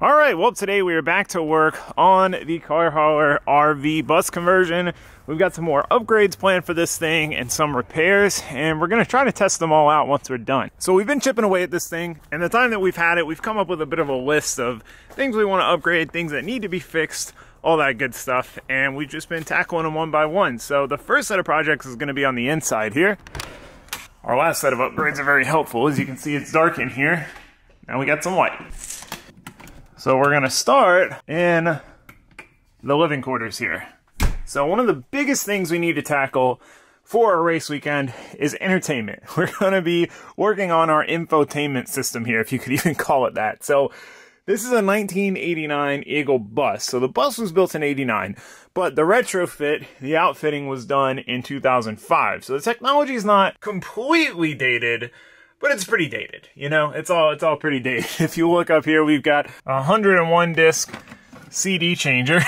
All right, well, today we are back to work on the car hauler RV bus conversion. We've got some more upgrades planned for this thing and some repairs, and we're gonna try to test them all out once we're done. So we've been chipping away at this thing, and the time that we've had it, we've come up with a bit of a list of things we wanna upgrade, things that need to be fixed, all that good stuff, and we've just been tackling them one by one. So the first set of projects is gonna be on the inside here. Our last set of upgrades are very helpful. As you can see, it's dark in here. Now we got some light. So we're gonna start in the living quarters here. So one of the biggest things we need to tackle for a race weekend is entertainment. We're gonna be working on our infotainment system here, if you could even call it that. So this is a 1989 Eagle bus. So the bus was built in 89, but the retrofit, the outfitting was done in 2005. So the technology is not completely dated, but it's pretty dated. You know, it's all it's all pretty dated. If you look up here, we've got a 101 disc CD changer.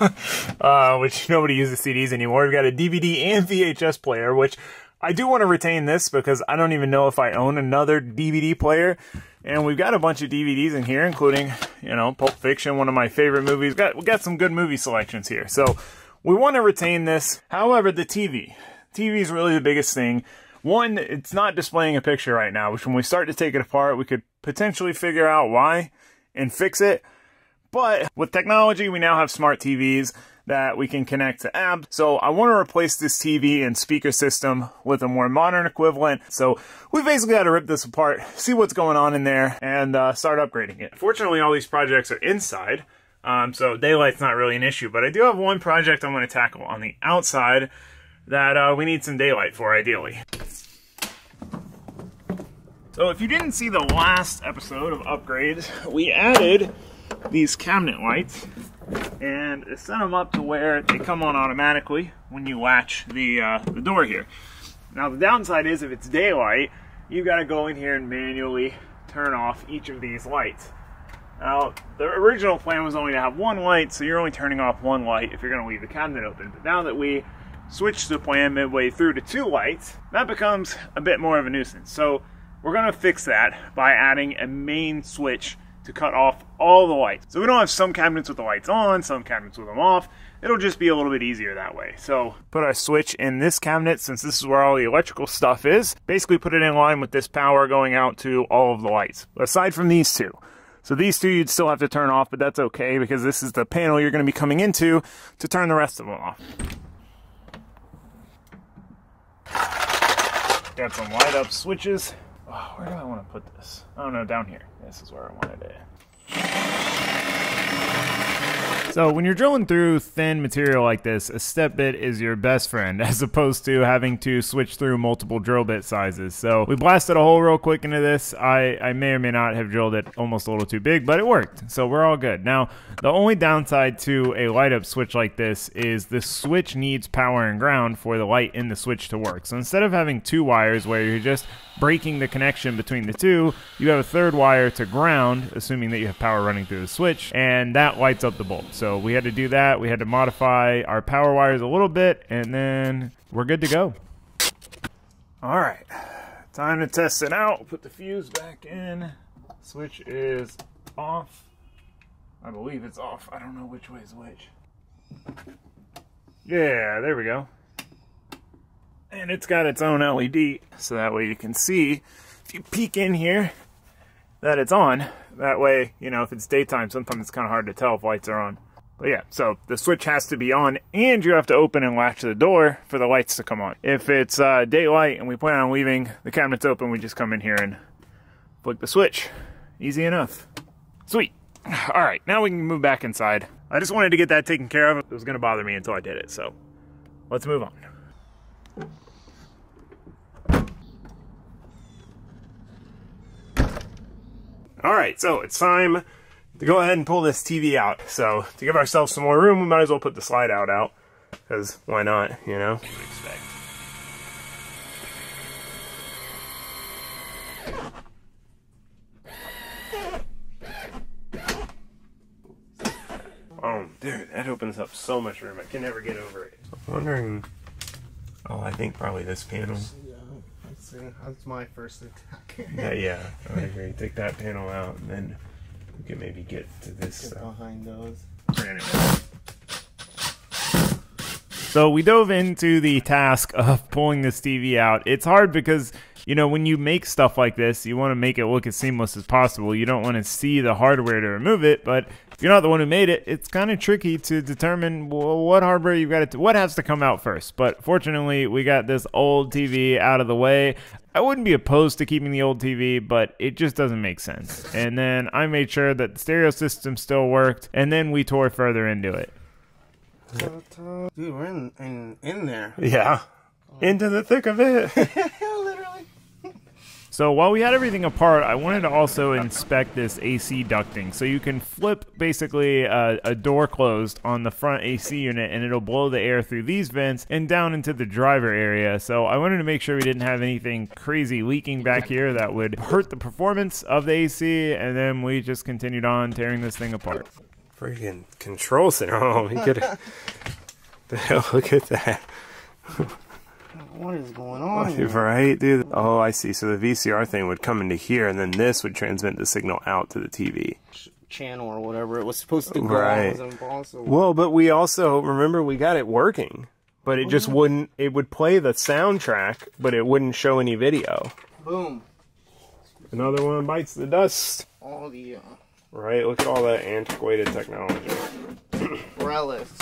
uh, which nobody uses CDs anymore. We've got a DVD and VHS player, which I do want to retain this because I don't even know if I own another DVD player. And we've got a bunch of DVDs in here, including, you know, Pulp Fiction, one of my favorite movies. Got, we got some good movie selections here. So we want to retain this. However, the TV. TV is really the biggest thing. One, it's not displaying a picture right now, which when we start to take it apart, we could potentially figure out why and fix it. But with technology, we now have smart TVs that we can connect to apps. So I want to replace this TV and speaker system with a more modern equivalent. So we basically got to rip this apart, see what's going on in there, and uh, start upgrading it. Fortunately, all these projects are inside. Um, so daylight's not really an issue, but I do have one project I'm going to tackle on the outside that uh, we need some daylight for ideally. So if you didn't see the last episode of upgrades, we added these cabinet lights and set them up to where they come on automatically when you latch the, uh, the door here. Now the downside is if it's daylight, you've got to go in here and manually turn off each of these lights. Now, the original plan was only to have one light, so you're only turning off one light if you're going to leave the cabinet open. But now that we switched the plan midway through to two lights, that becomes a bit more of a nuisance. So we're going to fix that by adding a main switch to cut off all the lights. So we don't have some cabinets with the lights on, some cabinets with them off. It'll just be a little bit easier that way. So put our switch in this cabinet since this is where all the electrical stuff is. Basically put it in line with this power going out to all of the lights, aside from these two. So these two you'd still have to turn off, but that's okay because this is the panel you're going to be coming into to turn the rest of them off. Got some light up switches. Oh, where do I want to put this? Oh no, down here. This is where I wanted it. So when you're drilling through thin material like this, a step bit is your best friend as opposed to having to switch through multiple drill bit sizes. So we blasted a hole real quick into this. I, I may or may not have drilled it almost a little too big, but it worked. So we're all good. Now, the only downside to a light up switch like this is the switch needs power and ground for the light in the switch to work. So instead of having two wires where you're just breaking the connection between the two, you have a third wire to ground, assuming that you have power running through the switch, and that lights up the bulb. So we had to do that. We had to modify our power wires a little bit, and then we're good to go. All right, time to test it out. Put the fuse back in. Switch is off. I believe it's off. I don't know which way is which. Yeah, there we go and it's got its own LED so that way you can see if you peek in here that it's on that way you know if it's daytime sometimes it's kind of hard to tell if lights are on but yeah so the switch has to be on and you have to open and latch the door for the lights to come on. If it's uh, daylight and we plan on leaving the cabinets open we just come in here and flick the switch. Easy enough. Sweet. All right now we can move back inside. I just wanted to get that taken care of. It was gonna bother me until I did it so let's move on. All right, so it's time to go ahead and pull this TV out. So to give ourselves some more room, we might as well put the slide out out, because why not, you know? Oh, dude, that opens up so much room. I can never get over it. I'm wondering. Oh, I think probably this panel. See, that's my first attack. yeah, yeah, I agree. Take that panel out and then We can maybe get to this Get uh, behind those. So we dove into the task of pulling this TV out. It's hard because, you know, when you make stuff like this, you want to make it look as seamless as possible. You don't want to see the hardware to remove it, but if you're not the one who made it, it's kind of tricky to determine what hardware you've got to, what has to come out first. But fortunately, we got this old TV out of the way. I wouldn't be opposed to keeping the old TV, but it just doesn't make sense. And then I made sure that the stereo system still worked, and then we tore further into it. Dude, we're in, in, in there. Yeah. Into the thick of it. Literally. So while we had everything apart, I wanted to also inspect this AC ducting. So you can flip basically a, a, door closed on the front AC unit and it'll blow the air through these vents and down into the driver area. So I wanted to make sure we didn't have anything crazy leaking back here that would hurt the performance of the AC. And then we just continued on tearing this thing apart. Freaking control center. Oh, you could. Look at that. What is going on? here? Right, dude. Oh, I see. So the VCR thing would come into here, and then this would transmit the signal out to the TV. Channel or whatever it was supposed to go Right. on was impossible. Well, but we also remember we got it working, but it just wouldn't. It would play the soundtrack, but it wouldn't show any video. Boom. Another one bites the dust. All the uh, Right. Look at all that antiquated technology. relics.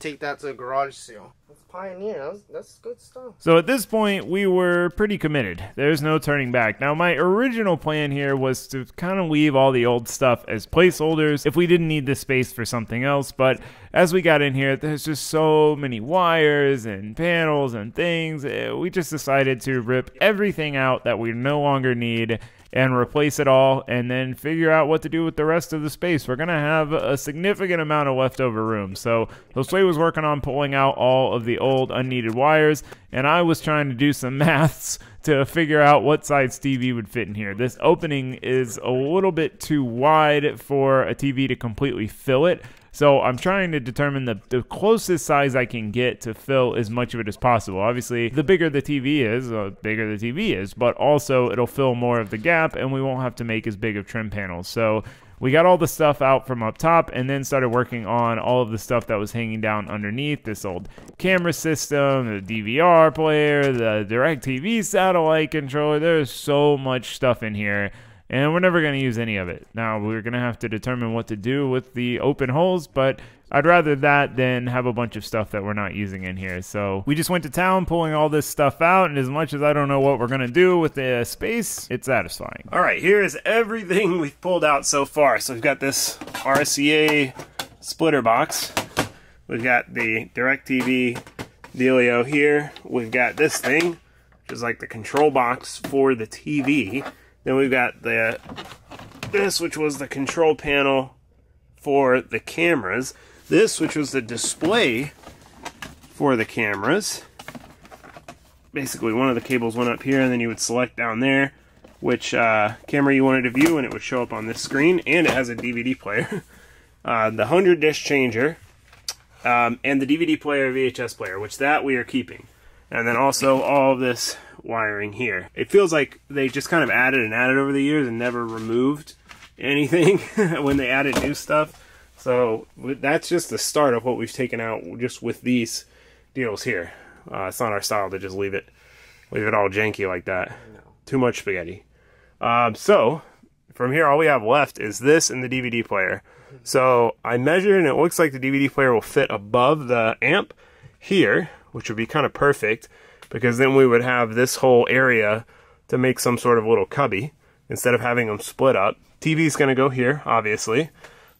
Take that to a garage sale. That's Pioneer. That's, good stuff. So at this point, we were pretty committed. There's no turning back. Now, my original plan here was to kind of leave all the old stuff as placeholders if we didn't need the space for something else. But as we got in here, there's just so many wires and panels and things. eh, We just decided to rip everything out that we no longer need and replace it all and then figure out what to do with the rest of the space. We're going to have a significant amount of leftover room. So Josue was working on pulling out all of the old unneeded wires and I was trying to do some maths to figure out what size TV would fit in here. This opening is a little bit too wide for a TV to completely fill it. So I'm trying to determine the, the closest size I can get to fill as much of it as possible. Obviously, the bigger the TV is, the bigger the TV is, but also it'll fill more of the gap and we won't have to make as big of trim panels. So we got all the stuff out from up top and then started working on all of the stuff that was hanging down underneath this old camera system, the DVR player, the DirecTV satellite controller. There's so much stuff in here and we're never going to use any of it. Now, we're going to have to determine what to do with the open holes, but I'd rather that than have a bunch of stuff that we're not using in here. So we just went to town pulling all this stuff out, and as much as I don't know what we're going to do with the uh, space, it's satisfying. All right, here is everything we've pulled out so far. So we've got this RCA splitter box. We've got the DirecTV dealio here. We've got this thing, which is like the control box for the TV. Then we've got the this, which was the control panel for the cameras. This, which was the display for the cameras. Basically, one of the cables went up here, and then you would select down there which uh, camera you wanted to view, and it would show up on this screen. And it has a DVD player, uh, the 100 disc changer, um, and the DVD player, VHS player, which that we are keeping. And then also all of this wiring here. It feels like they just kind of added and added over the years and never removed anything when they added new stuff. So that's just the start of what we've taken out just with these deals here. Uh, it's not our style to just leave it, leave it all janky like that. No. Too much spaghetti. Um, so from here, all we have left is this and the DVD player. So I measured, and it looks like the DVD player will fit above the amp here, which would be kind of perfect because then we would have this whole area to make some sort of little cubby instead of having them split up. TV's going to go here, obviously.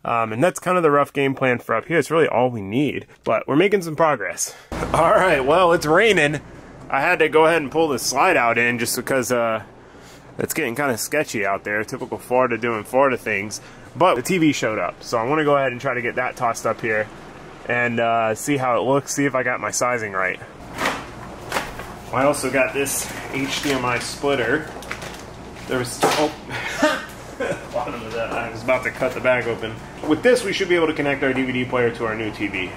Um, and that's kind of the rough game plan for up here. It's really all we need, but we're making some progress. All right, well, it's raining. I had to go ahead and pull the slide out in just because uh, it's getting kind of sketchy out there. Typical Florida doing Florida things. But the TV showed up, so I want to go ahead and try to get that tossed up here and uh, see how it looks, see if I got my sizing right. I also got this HDMI splitter. There was oh, bottom of that. I was about to cut the bag open. With this, we should be able to connect our DVD player to our new TV.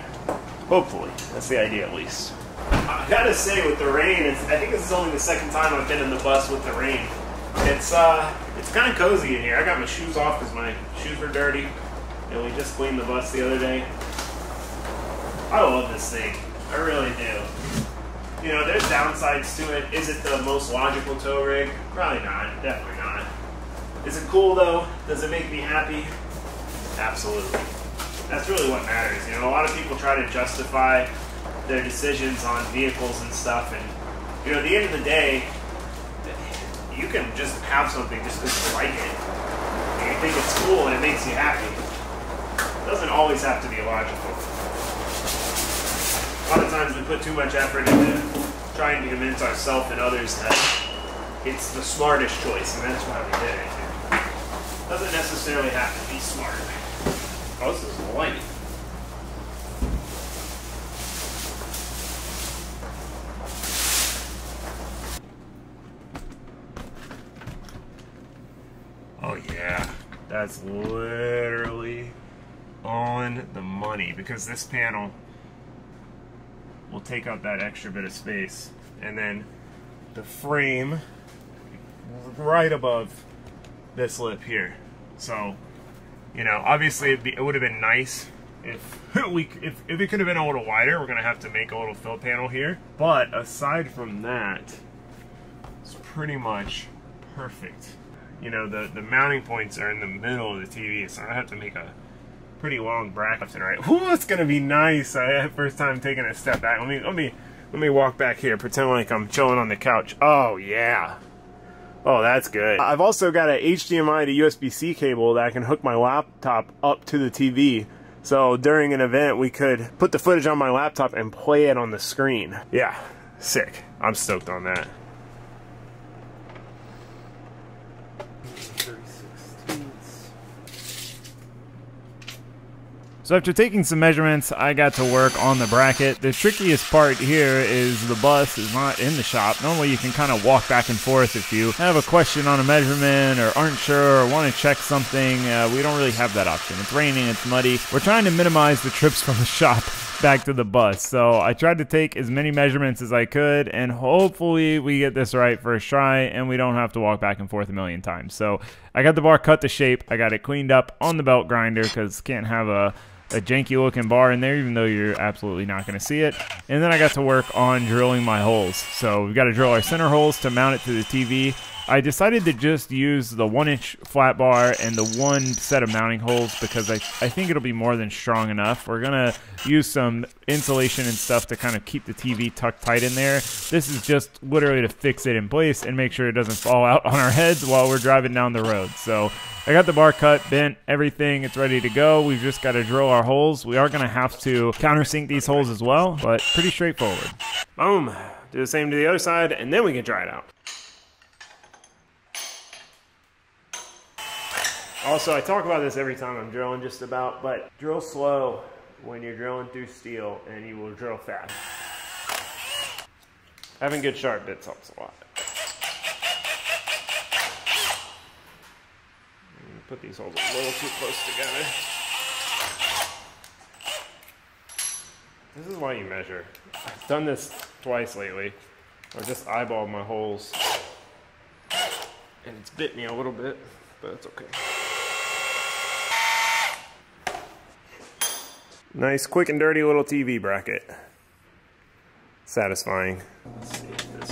Hopefully, that's the idea at least. I gotta say, with the rain, I think this is only the second time I've been in the bus with the rain. It's uh, It's kind of cozy in here. I got my shoes off because my shoes were dirty. And we just cleaned the bus the other day. I love this thing. I really do. You know, there's downsides to it. Is it the most logical tow rig? Probably not. Definitely not. Is it cool though? Does it make me happy? Absolutely. That's really what matters. You know, a lot of people try to justify their decisions on vehicles and stuff, and you know, at the end of the day, you can just have something just because you like it. And you think it's cool and it makes you happy. It doesn't always have to be logical. A lot of times we put too much effort into trying to convince ourselves and others that it's the smartest choice, and that's why we did it. Doesn't necessarily have to be smart. Oh, this is light. Oh yeah, that's literally on the money because this panel take up that extra bit of space and then the frame right above this lip here. So, you know, obviously be, it would have been nice if we if, if it could have been a little wider. We're gonna have to make a little fill panel here. But aside from that, it's pretty much perfect. You know, the the mounting points are in the middle of the TV, so I have to make a pretty long bracket left and right. Ooh, it's gonna be nice. I first time taking a step back. Let me let me let me walk back here, pretend like I'm chilling on the couch. Oh yeah. Oh, that's good. I've also got a HDMI to USB-C cable that I can hook my laptop up to the TV. So during an event, we could put the footage on my laptop and play it on the screen. Yeah, sick. I'm stoked on that. So after taking some measurements, I got to work on the bracket. The trickiest part here is the bus is not in the shop. Normally you can kind of walk back and forth if you have a question on a measurement or aren't sure or want to check something. Uh, we don't really have that option. It's raining, it's muddy. We're trying to minimize the trips from the shop back to the bus. So I tried to take as many measurements as I could and hopefully we get this right first try and we don't have to walk back and forth a million times. So I got the bar cut to shape. I got it cleaned up on the belt grinder because can't have a a janky looking bar in there, even though you're absolutely not going to see it. And then I got to work on drilling my holes. So we've got to drill our center holes to mount it to the TV. I decided to just use the one inch flat bar and the one set of mounting holes because I, I think it'll be more than strong enough. We're gonna use some insulation and stuff to kind of keep the TV tucked tight in there. This is just literally to fix it in place and make sure it doesn't fall out on our heads while we're driving down the road. So I got the bar cut, bent, everything. It's ready to go. We've just got to drill our holes. We are going to have to countersink these holes as well, but pretty straightforward. Boom. Do the same to the other side, and then we can dry it out. Also, I talk about this every time I'm drilling just about, but drill slow when you're drilling through steel and you will drill fast. Having good sharp bits helps a lot. Put these holes a little too close together. This is why you measure. I've done this twice lately. I just eyeballed my holes and it's bit me a little bit, but it's okay. Nice, quick and dirty little TV bracket. Satisfying. Let's see if this,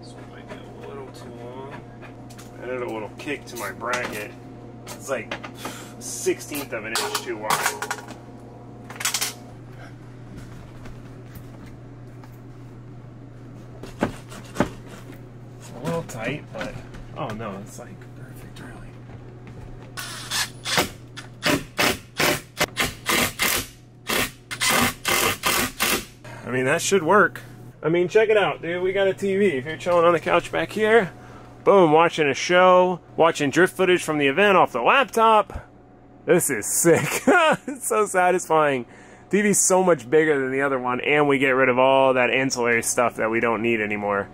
this might be a little too long. Added a little kick to my bracket. It's like 16th of an inch too wide. It's a little tight, but oh no, it's like I mean, that should work. I mean, check it out, dude. We got a TV. If you're chilling on the couch back here, boom, watching a show, watching drift footage from the event off the laptop. This is sick. it's so satisfying. TV's so much bigger than the other one, and we get rid of all that ancillary stuff that we don't need anymore.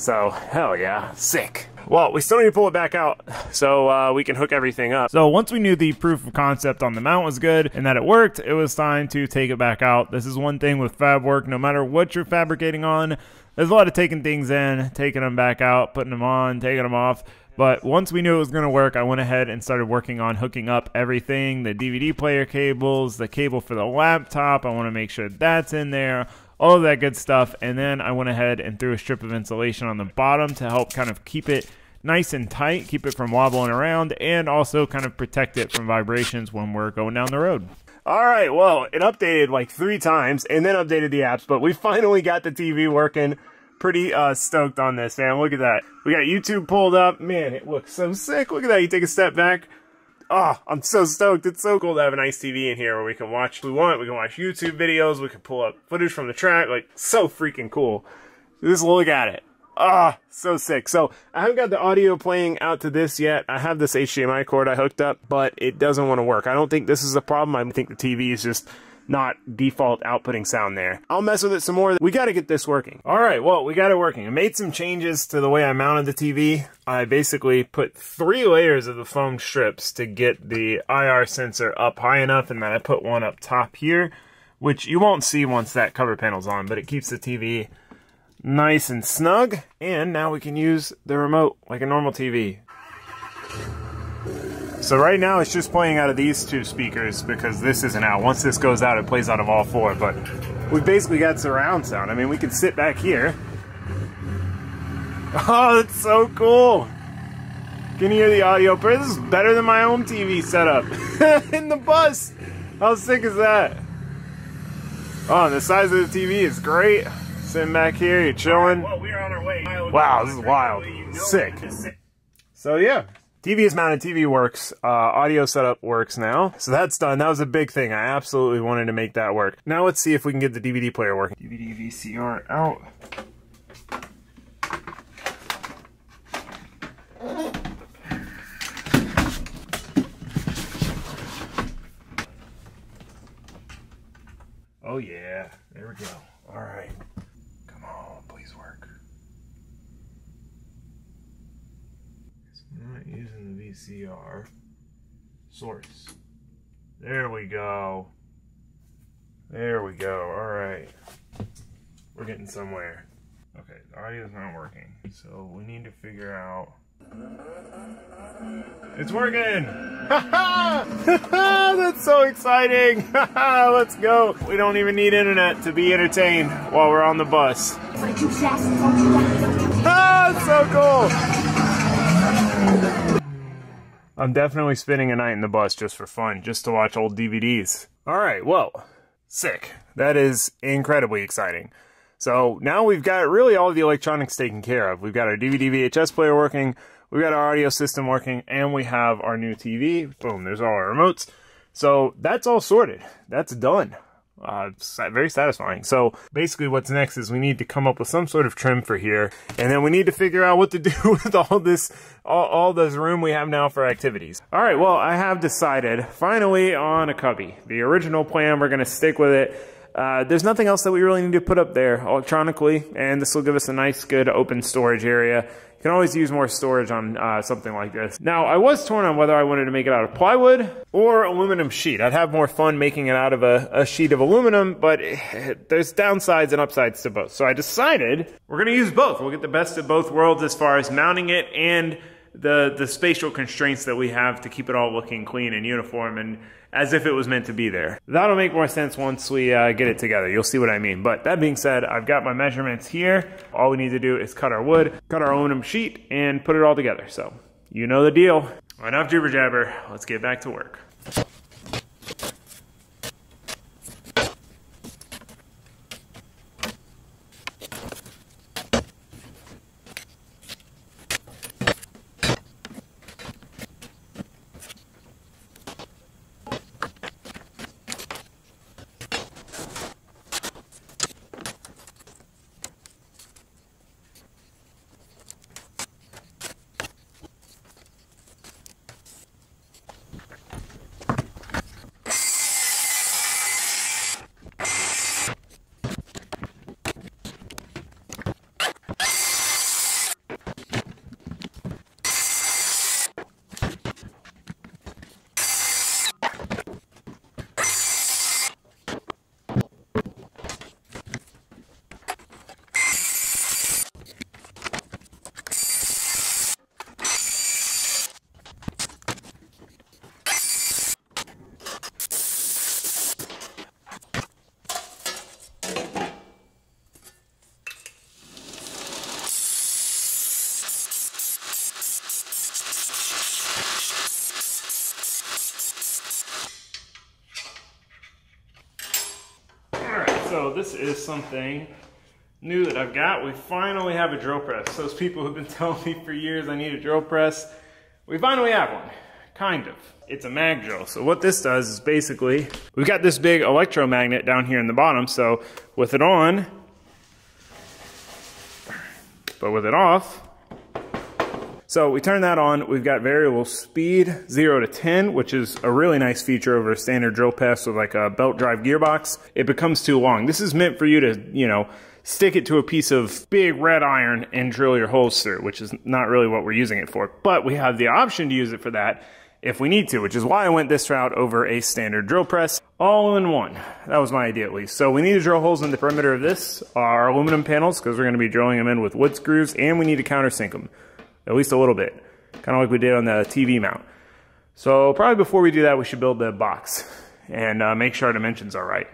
So, hell yeah, sick. Well, we still need to pull it back out so uh, we can hook everything up. So once we knew the proof of concept on the mount was good and that it worked, it was time to take it back out. This is one thing with fab work, no matter what you're fabricating on, there's a lot of taking things in, taking them back out, putting them on, taking them off. But once we knew it was going to work, I went ahead and started working on hooking up everything the DVD player cables, the cable for the laptop. I want to make sure that's in there, all of that good stuff. And then I went ahead and threw a strip of insulation on the bottom to help kind of keep it nice and tight, keep it from wobbling around, and also kind of protect it from vibrations when we're going down the road. All right, well, it updated like three times and then updated the apps, but we finally got the TV working. Pretty uh, stoked on this, man. Look at that. We got YouTube pulled up. Man, it looks so sick. Look at that. You take a step back. Oh, I'm so stoked. It's so cool to have a nice TV in here where we can watch we want. We can watch YouTube videos. We can pull up footage from the track. Like, so freaking cool. Just look at it. Ah, oh, so sick. So I haven't got the audio playing out to this yet. I have this HDMI cord I hooked up, but it doesn't want to work. I don't think this is a problem. I think the TV is just not default outputting sound there. I'll mess with it some more. We got to get this working. All right, well, we got it working. I made some changes to the way I mounted the TV. I basically put three layers of the foam strips to get the IR sensor up high enough, and then I put one up top here, which you won't see once that cover panel's on, but it keeps the TV nice and snug. And now we can use the remote like a normal TV. So right now it's just playing out of these two speakers because this isn't out. Once this goes out, it plays out of all four. But we basically got surround sound. I mean, we can sit back here. Oh, that's so cool. Can you hear the audio? This is better than my home TV setup in the bus. How sick is that? Oh, and the size of the TV is great. Sitting back here, you're chilling. Right, well, we're on our way. Wow, this is wild. Sick. So yeah, TV is mounted, TV works, uh, audio setup works now. So that's done. That was a big thing. I absolutely wanted to make that work. Now let's see if we can get the DVD player working. DVD VCR out. Oh yeah, there we go. All right. Come on, please work. I'm not using the VCR. Source. There we go. There we go. All right. We're getting somewhere. Okay, the audio's not working. So we need to figure out. It's working! That's so exciting! Let's go! We don't even need internet to be entertained while we're on the bus. Ah, it's so cool! I'm definitely spending a night in the bus just for fun, just to watch old DVDs. Alright, well, sick. That is incredibly exciting. So now we've got really all of the electronics taken care of. We've got our DVD VHS player working, we've got our audio system working, and we have our new TV. Boom, there's all our remotes. So that's all sorted. That's done. Uh, very satisfying. So basically what's next is we need to come up with some sort of trim for here, and then we need to figure out what to do with all this, all, all this room we have now for activities. All right, well, I have decided finally on a cubby. The original plan, we're to stick with it. Uh, there's nothing else that we really need to put up there electronically, and this will give us a nice, good open storage area. You can always use more storage on uh, something like this. Now, I was torn on whether I wanted to make it out of plywood or aluminum sheet. I'd have more fun making it out of a, a sheet of aluminum, but there's downsides and upsides to both. So I decided we're going to use both. We'll get the best of both worlds as far as mounting it and the the spatial constraints that we have to keep it all looking clean and uniform and as if it was meant to be there. That'll make more sense once we uh, get it together. You'll see what I mean. But that being said, I've got my measurements here. All we need to do is cut our wood, cut our aluminum sheet, and put it all together. So you know the deal. Enough jibber jabber. Let's get back to work. So this is something new that I've got. We finally have a drill press. Those people who've been telling me for years I need a drill press, we finally have one. Kind of. It's a mag drill. So what this does is basically, we've got this big electromagnet down here in the bottom. So with it on, but with it off, so we turn that on, we've got variable speed, 0 to 10, which is a really nice feature over a standard drill press with like a belt drive gearbox. It becomes too long. This is meant for you to, you know, stick it to a piece of big red iron and drill your holes through, which is not really what we're using it for. But we have the option to use it for that if we need to, which is why I went this route over a standard drill press, all in one. That was my idea at least. So we need to drill holes in the perimeter of this, our aluminum panels, because we're gonna be drilling them in with wood screws, and we need to countersink them at least a little bit, kind of like we did on the TV mount. So probably before we do that, we should build the box and uh, make sure our dimensions are right.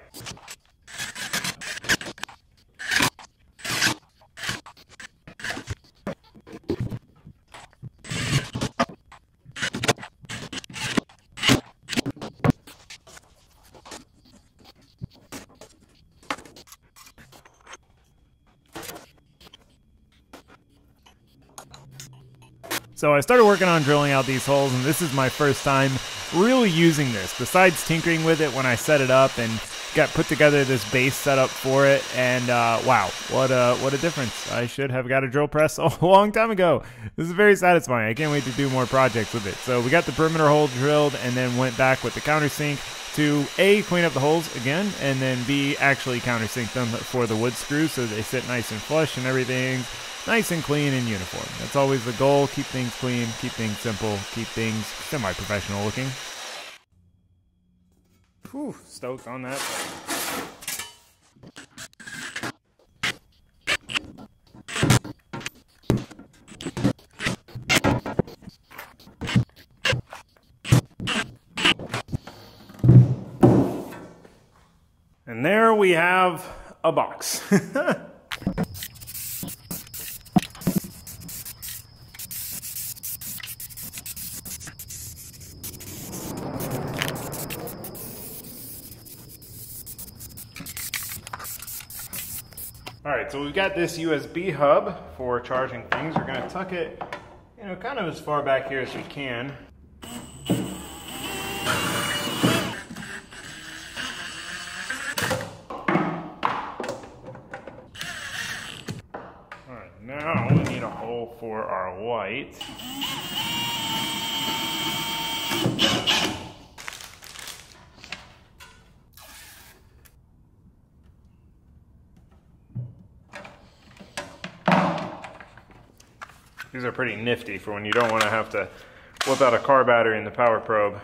So I started working on drilling out these holes, and this is my first time really using this. Besides tinkering with it when I set it up and got put together this base setup for it, and uh, wow, what a what a difference! I should have got a drill press a long time ago. This is very satisfying. I can't wait to do more projects with it. So we got the perimeter hole drilled, and then went back with the countersink to A, clean up the holes again, and then B, actually countersink them for the wood screws so they sit nice and flush and everything nice and clean and uniform. That's always the goal. Keep things clean, keep things simple, keep things semi-professional looking. Whew, stoked on that. And there we have a box. got this USB hub for charging things. We're gonna tuck it, you know, kind of as far back here as we can. All right, now we need a hole for our light. These are pretty nifty for when you don't want to have to whip out a car battery in the power probe.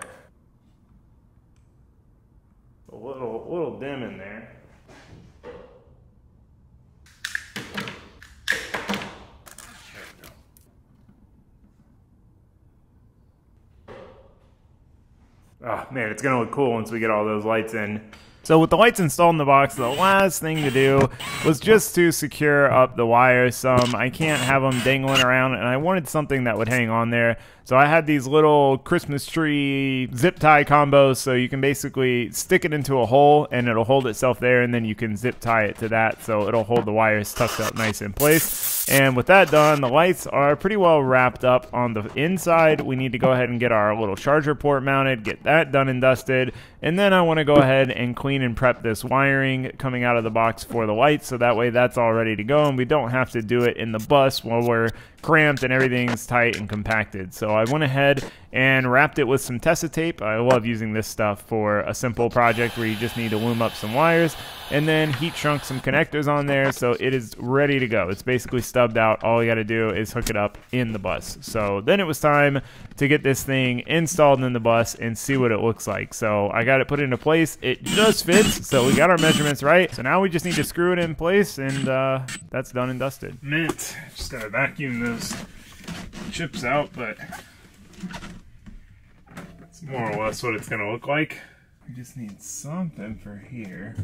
A little, little dim in there. Oh man, it's gonna look cool once we get all those lights in. So with the lights installed in the box, the last thing to do was just to secure up the wires some. I can't have them dangling around, and I wanted something that would hang on there. So I had these little Christmas tree zip tie combos, so you can basically stick it into a hole, and it'll hold itself there, and then you can zip tie it to that, so it'll hold the wires tucked up nice in place. And with that done, the lights are pretty well wrapped up on the inside. We need to go ahead and get our little charger port mounted, get that done and dusted, and then I want to go ahead and clean and prep this wiring coming out of the box for the lights, so that way that's all ready to go, and we don't have to do it in the bus while we're cramped and everything's tight and compacted. So I went ahead and wrapped it with some Tesa tape. I love using this stuff for a simple project where you just need to loom up some wires and then heat shrunk some connectors on there so it is ready to go. It's basically stubbed out. All you got to do is hook it up in the bus. So then it was time to get this thing installed in the bus and see what it looks like. So I got it put into place. It just fits. So we got our measurements right. So now we just need to screw it in place and uh, that's done and dusted. Mint. Just gotta vacuum those chips out, but it's more or less what it's gonna look like. We just need something for here.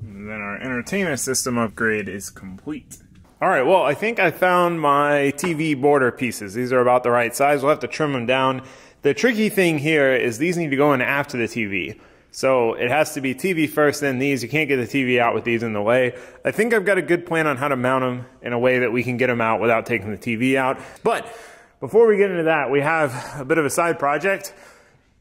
And then our entertainment system upgrade is complete. All right, well, I think I found my TV border pieces. These are about the right size. We'll have to trim them down. The tricky thing here is these need to go in after the TV. So it has to be TV first, then these. You can't get the TV out with these in the way. I think I've got a good plan on how to mount them in a way that we can get them out without taking the TV out. But before we get into that, we have a bit of a side project.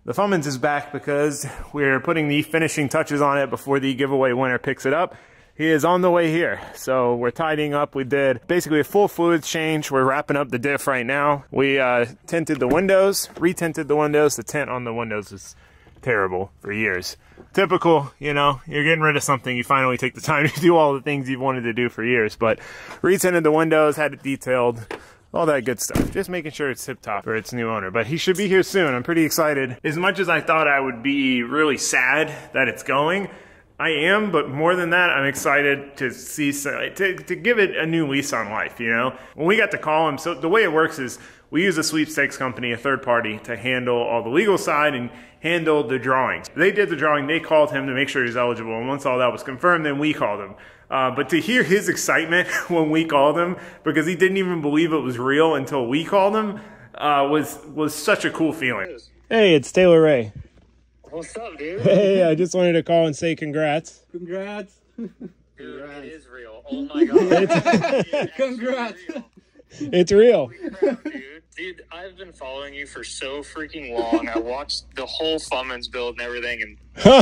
The Fummins is back because we're putting the finishing touches on it before the giveaway winner picks it up. He is on the way here. So we're tidying up. We did basically a full fluid change. We're wrapping up the diff right now. We uh, tinted the windows, retinted the windows. The tint on the windows is terrible for years. Typical, you know, you're getting rid of something, you finally take the time to do all the things you've wanted to do for years. But retinted the windows, had it detailed, all that good stuff. Just making sure it's tip top for its new owner. But he should be here soon. I'm pretty excited. As much as I thought I would be really sad that it's going, I am, but more than that, I'm excited to see, to, to give it a new lease on life, you know? When we got to call him, so the way it works is we use a sweepstakes company, a third party, to handle all the legal side and handle the drawings. They did the drawing, they called him to make sure he's eligible, and once all that was confirmed, then we called him. Uh, but to hear his excitement when we called him, because he didn't even believe it was real until we called him, uh, was was such a cool feeling. Hey, it's Taylor Ray. What's up, dude? Hey, I just wanted to call and say congrats. Congrats. Dude, it is real. Oh my god. Congrats. It's real. Crap, dude. Dude, I've been following you for so freaking long. I watched the whole Fummins build and everything, and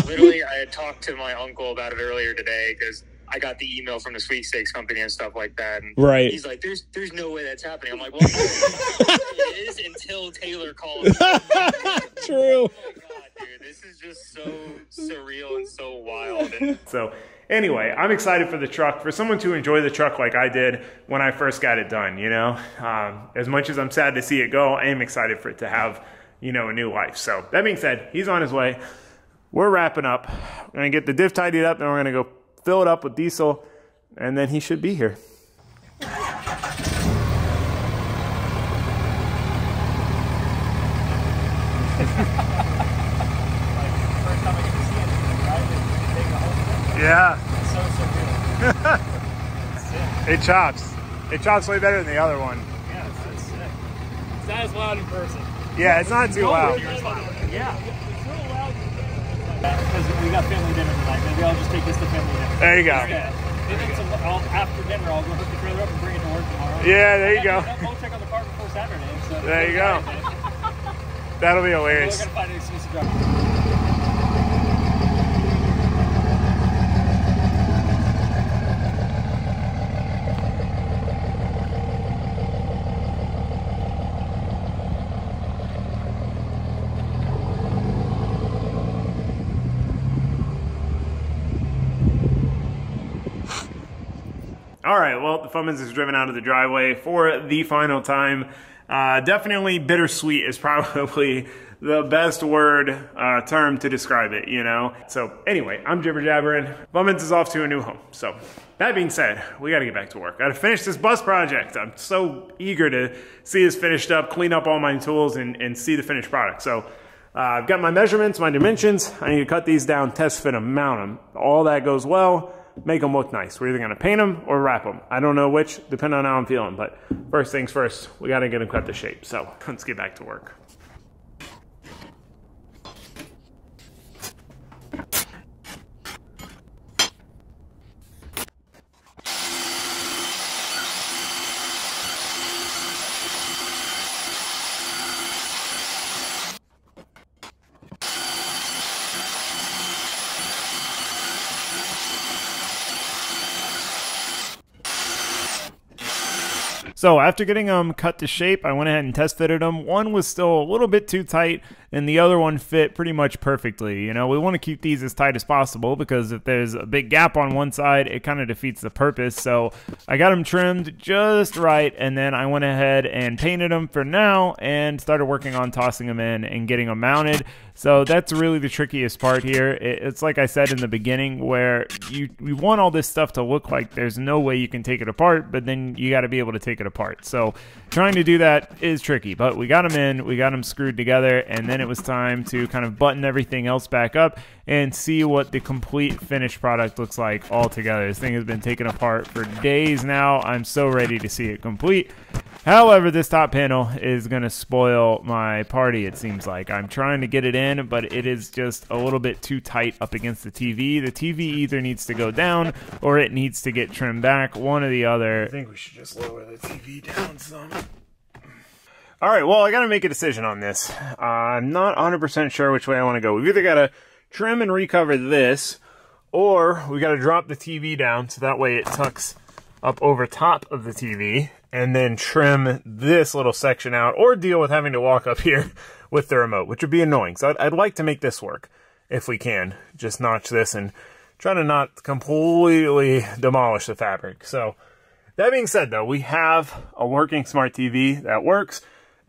literally, I had talked to my uncle about it earlier today because I got the email from the Sweet sweepstakes company and stuff like that. And Right. he's like, "There's, there's no way that's happening." I'm like, "Well, it is until Taylor calls." Oh True. my god, dude, this is just so surreal and so wild. And So anyway, I'm excited for the truck. For someone to enjoy the truck like I did when I first got it done, you know, um, as much as I'm sad to see it go, I am excited for it to have, you know, a new life. So that being said, he's on his way. We're wrapping up. We're gonna get the diff tidied up, and we're gonna go fill it up with diesel, and then he should be here. Yeah. it chops. It chops way better than the other one. Yeah, that's sick. It's not as loud in person. Yeah, it's not too loud. Yeah. It's real loud. Because we got family dinner tonight. Maybe I'll just take this to family dinner. There you go. Yeah. I'll, after dinner, I'll go hook the trailer up and bring it to work tomorrow. Yeah, there you go. gotta do that Phone check on the car before Saturday. So There you go. That'll be hilarious. All right, well, the Fummins is driven out of the driveway for the final time. Uh, definitely bittersweet is probably the best word uh, term to describe it, you know? So, anyway, I'm jibber jabbering. Fummins is off to a new home. So, that being said, we got to get back to work. Got to finish this bus project. I'm so eager to see this finished up, clean up all my tools, and, and see the finished product. So, uh, I've got my measurements, my dimensions. I need to cut these down, test fit them, mount them. All that goes well make them look nice. We're either going to paint them or wrap them. I don't know which, depending on how I'm feeling. But first things first, we got to get them cut to shape. So let's get back to work. So after getting them cut to shape, I went ahead and test fitted them. One was still a little bit too tight, and the other one fit pretty much perfectly. You know, we want to keep these as tight as possible because if there's a big gap on one side, it kind of defeats the purpose. So I got them trimmed just right, and then I went ahead and painted them for now and started working on tossing them in and getting them mounted. So that's really the trickiest part here. It's like I said in the beginning, where you you want all this stuff to look like there's no way you can take it apart, but then you got to be able to take it apart. So trying to do that is tricky, but we got them in, we got them screwed together, and then it was time to kind of button everything else back up and see what the complete finished product looks like all together. This thing has been taken apart for days now. I'm so ready to see it complete. However, this top panel is going to spoil my party, it seems like. I'm trying to get it in, but it is just a little bit too tight up against the TV. The TV either needs to go down or it needs to get trimmed back, one or the other. I think we should just lower the TV down some. All right, well, I got to make a decision on this. Uh, I'm not 100% sure which way I want to go. We've either got to trim and recover this, or we got to drop the TV down so that way it tucks up over top of the TV and then trim this little section out or deal with having to walk up here with the remote, which would be annoying. So I'd, I'd like to make this work if we can. Just notch this and try to not completely demolish the fabric. So that being said though, we have a working smart TV that works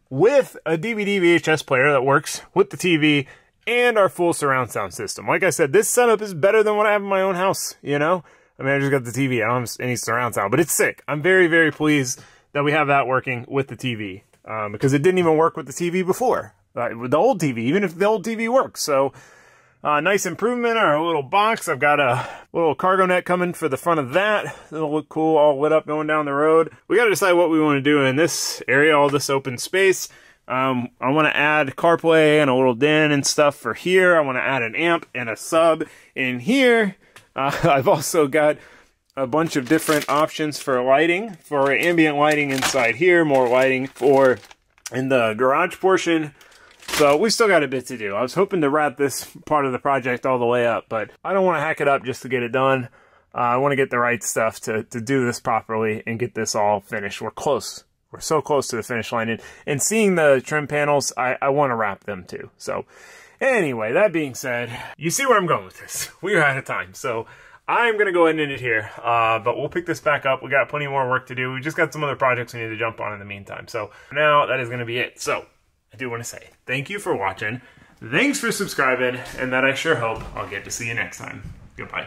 with a DVD VHS player that works with the TV and our full surround sound system. Like I said, this setup is better than what I have in my own house, you know? I mean, I just got the TV. I don't have any surround sound, but it's sick. I'm very, very pleased that we have that working with the TV um, because it didn't even work with the TV before, with the old TV, even if the old TV works. So, uh, nice improvement. Our little box. I've got a little cargo net coming for the front of that. It'll look cool, all lit up going down the road. We got to decide what we want to do in this area, all this open space. Um, I want to add CarPlay and a little den and stuff for here. I want to add an amp and a sub in here. Uh, I've also got a bunch of different options for lighting, for ambient lighting inside here, more lighting for in the garage portion. So we still got a bit to do. I was hoping to wrap this part of the project all the way up, but I don't want to hack it up just to get it done. Uh, I want to get the right stuff to, to do this properly and get this all finished. We're close. We're so close to the finish line. And, and seeing the trim panels, I, I want to wrap them too. So anyway, that being said, you see where I'm going with this. We're out of time. So I'm going to go ahead and end it here, uh, but we'll pick this back up. We got plenty more work to do. We just got some other projects we need to jump on in the meantime. So now that is going to be it. So I do want to say thank you for watching. Thanks for subscribing, and that I sure hope I'll get to see you next time. Goodbye.